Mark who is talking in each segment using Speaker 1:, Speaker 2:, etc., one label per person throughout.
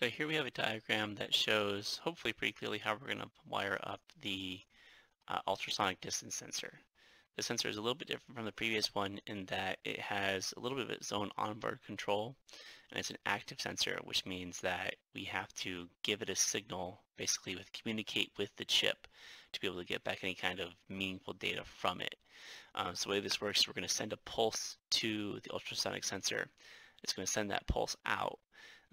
Speaker 1: So here we have a diagram that shows, hopefully pretty clearly, how we're going to wire up the uh, ultrasonic distance sensor. The sensor is a little bit different from the previous one in that it has a little bit of its own onboard control, and it's an active sensor, which means that we have to give it a signal, basically with communicate with the chip to be able to get back any kind of meaningful data from it. Um, so the way this works is we're going to send a pulse to the ultrasonic sensor. It's going to send that pulse out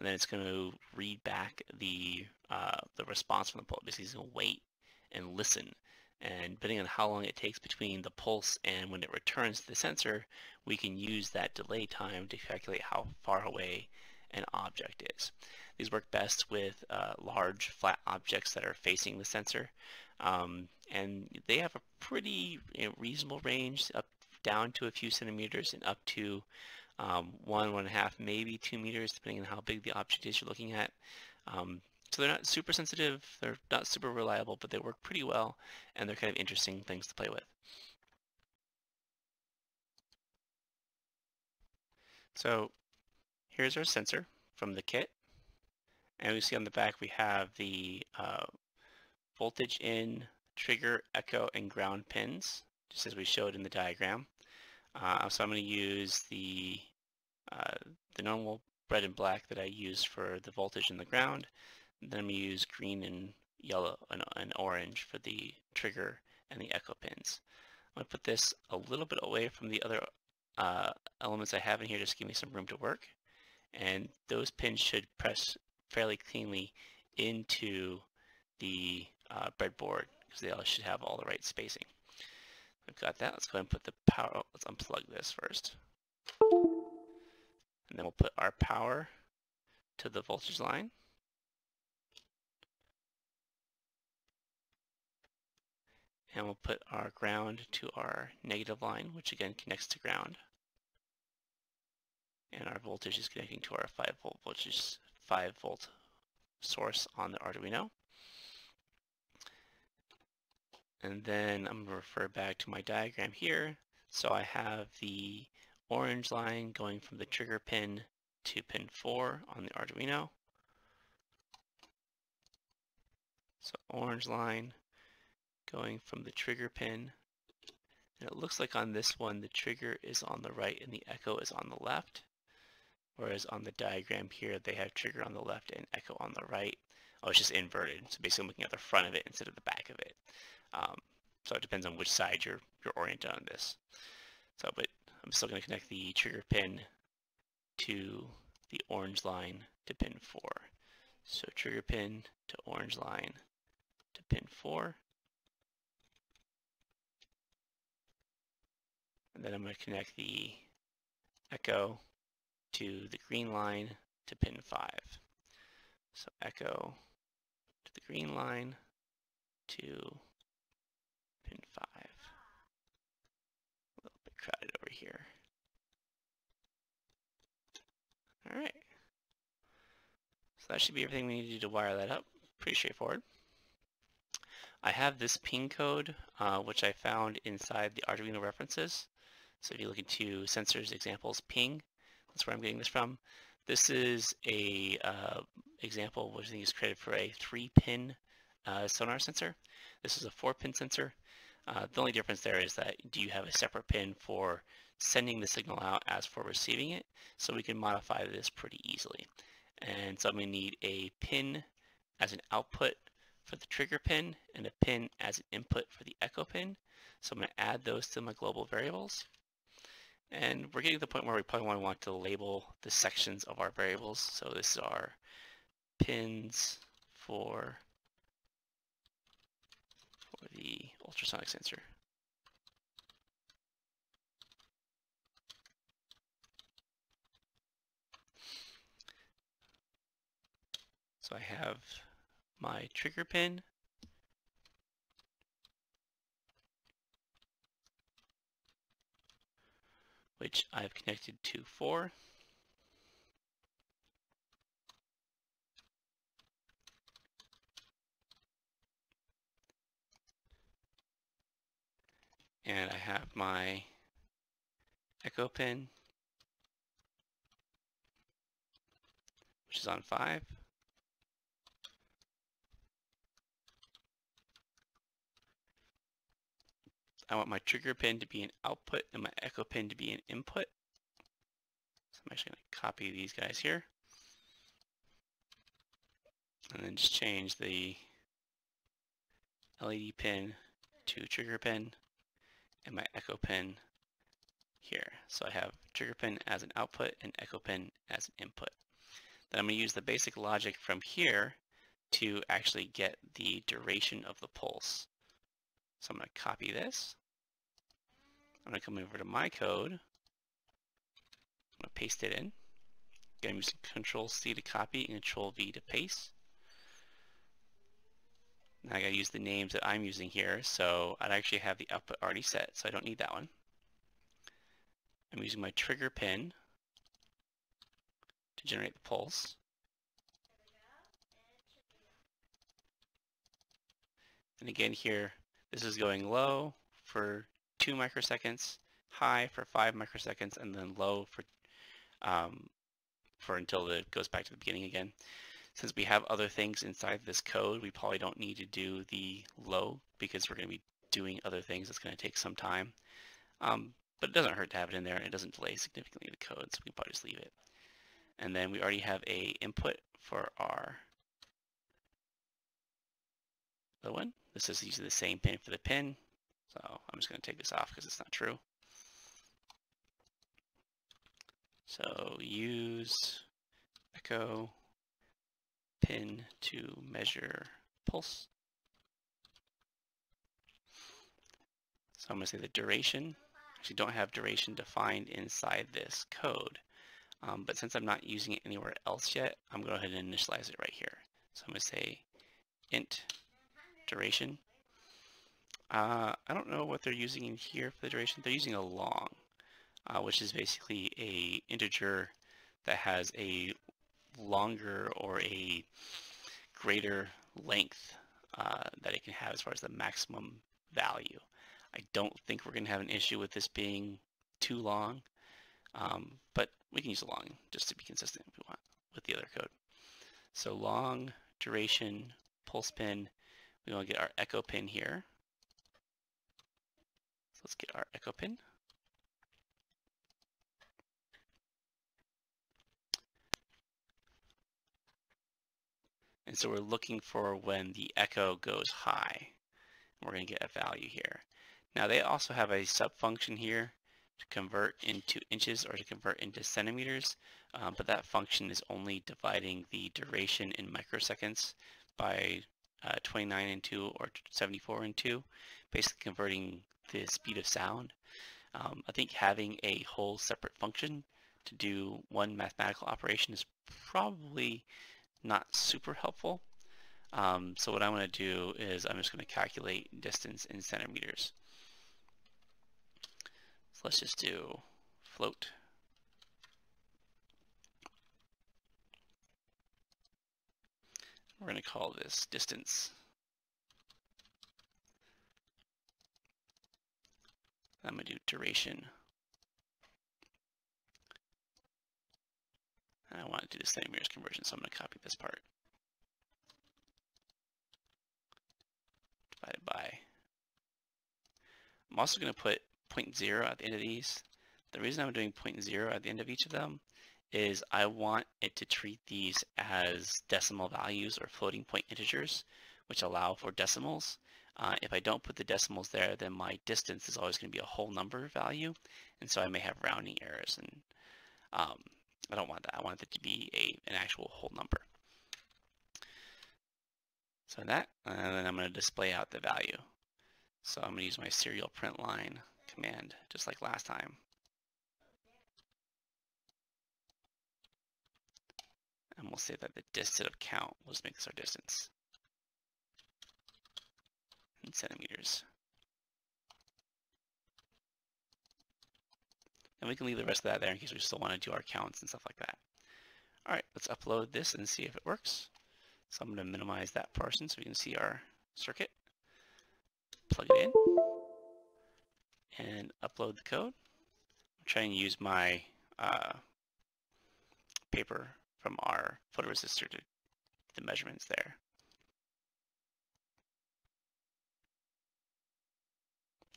Speaker 1: and then it's going to read back the uh, the response from the pulse. Basically, it's going to wait and listen. And depending on how long it takes between the pulse and when it returns to the sensor, we can use that delay time to calculate how far away an object is. These work best with uh, large flat objects that are facing the sensor. Um, and they have a pretty you know, reasonable range up down to a few centimeters and up to um, one, one and a half, maybe two meters, depending on how big the object is you're looking at. Um, so they're not super sensitive, they're not super reliable, but they work pretty well, and they're kind of interesting things to play with. So here's our sensor from the kit. And we see on the back we have the uh, voltage in, trigger, echo, and ground pins, just as we showed in the diagram. Uh, so I'm going to use the, uh, the normal red and black that I used for the voltage in the ground. Then I'm going to use green and yellow and, and orange for the trigger and the echo pins. I'm going to put this a little bit away from the other uh, elements I have in here just give me some room to work. And those pins should press fairly cleanly into the uh, breadboard because they all should have all the right spacing. I've got that. Let's go ahead and put the power, oh, let's unplug this first. And then we'll put our power to the voltage line. And we'll put our ground to our negative line, which again connects to ground. And our voltage is connecting to our 5 volt voltage, 5 volt source on the Arduino. And then I'm going to refer back to my diagram here. So I have the orange line going from the trigger pin to pin 4 on the Arduino. So orange line going from the trigger pin. And it looks like on this one the trigger is on the right and the echo is on the left. Whereas on the diagram here they have trigger on the left and echo on the right. Oh, it's just inverted. So basically I'm looking at the front of it instead of the back of it. Um, so it depends on which side you're, you're oriented on this. So, but I'm still going to connect the trigger pin to the orange line to pin 4. So trigger pin to orange line to pin 4. And then I'm going to connect the echo to the green line to pin 5. So echo to the green line to pin 5. A little bit crowded over here. Alright. So that should be everything we need to do to wire that up. Pretty straightforward. I have this ping code, uh, which I found inside the Arduino references. So if you look into sensors examples ping, that's where I'm getting this from. This is a uh, example which I think is created for a three-pin uh, sonar sensor. This is a four-pin sensor. Uh, the only difference there is that do you have a separate pin for sending the signal out as for receiving it? So we can modify this pretty easily. And so I'm going to need a pin as an output for the trigger pin and a pin as an input for the echo pin. So I'm going to add those to my global variables. And we're getting to the point where we probably want to want to label the sections of our variables. So this is our pins for the ultrasonic sensor. So I have my trigger pin. which I've connected to 4. and I have my echo pin, which is on 5. I want my trigger pin to be an output and my echo pin to be an input. So I'm actually going to copy these guys here. And then just change the LED pin to trigger pin and my echo pin here. So I have trigger pin as an output and echo pin as an input. Then I'm going to use the basic logic from here to actually get the duration of the pulse. So I'm going to copy this. I'm going to come over to my code. I'm going to paste it in. Again, I'm using Control C to copy and Control V to paste. Now I gotta use the names that I'm using here, so I'd actually have the output already set, so I don't need that one. I'm using my trigger pin to generate the pulse. And again here, this is going low for 2 microseconds, high for 5 microseconds, and then low for um, for until it goes back to the beginning again. Since we have other things inside this code, we probably don't need to do the low because we're going to be doing other things. It's going to take some time. Um, but it doesn't hurt to have it in there and it doesn't delay significantly the code, so we can probably just leave it. And then we already have a input for our other one. This is using the same pin for the pin. So I'm just going to take this off because it's not true. So use echo pin to measure pulse. So I'm going to say the duration. Actually don't have duration defined inside this code. Um, but since I'm not using it anywhere else yet, I'm going to go ahead and initialize it right here. So I'm going to say int duration. Uh, I don't know what they're using in here for the duration. They're using a long, uh, which is basically a integer that has a longer or a greater length uh, that it can have as far as the maximum value. I don't think we're going to have an issue with this being too long, um, but we can use a long just to be consistent if we want with the other code. So long duration pulse pin, we want to get our echo pin here. So let's get our echo pin. And so we're looking for when the echo goes high. We're going to get a value here. Now they also have a sub function here to convert into inches or to convert into centimeters, um, but that function is only dividing the duration in microseconds by uh, 29 and 2 or 74 and 2, basically converting the speed of sound. Um, I think having a whole separate function to do one mathematical operation is probably not super helpful. Um, so what I'm going to do is I'm just going to calculate distance in centimeters. So let's just do float. We're going to call this distance. I'm going to do duration. I want to do the same centimeters conversion, so I'm going to copy this part. Divided by. I'm also going to put 0.0 at the end of these. The reason I'm doing 0.0 at the end of each of them is I want it to treat these as decimal values or floating point integers, which allow for decimals. Uh, if I don't put the decimals there, then my distance is always going to be a whole number value, and so I may have rounding errors. And um, I don't want that. I want it to be a, an actual whole number. So that, and then I'm going to display out the value. So I'm going to use my serial print line command, just like last time. And we'll say that the distance of count will just make this our distance in centimeters. And we can leave the rest of that there in case we still want to do our counts and stuff like that. All right, let's upload this and see if it works. So I'm going to minimize that portion so we can see our circuit. Plug it in and upload the code. I'm trying to use my uh, paper from our photoresistor to the measurements there.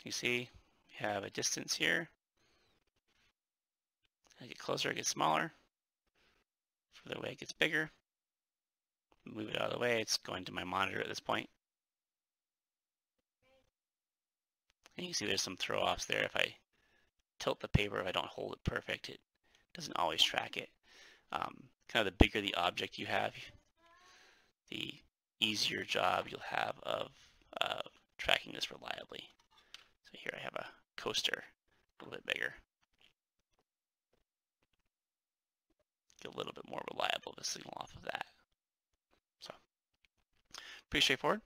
Speaker 1: You see, we have a distance here. I get closer, it gets smaller. Further away, it gets bigger. Move it out of the way, it's going to my monitor at this point. And you can see there's some throw-offs there. If I tilt the paper, if I don't hold it perfect, it doesn't always track it. Um, kind of the bigger the object you have, the easier job you'll have of uh, tracking this reliably. So here I have a coaster, a little bit bigger. A little bit more reliable a signal off of that. So, pretty straightforward.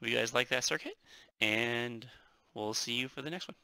Speaker 1: Hope you guys like that circuit, and we'll see you for the next one.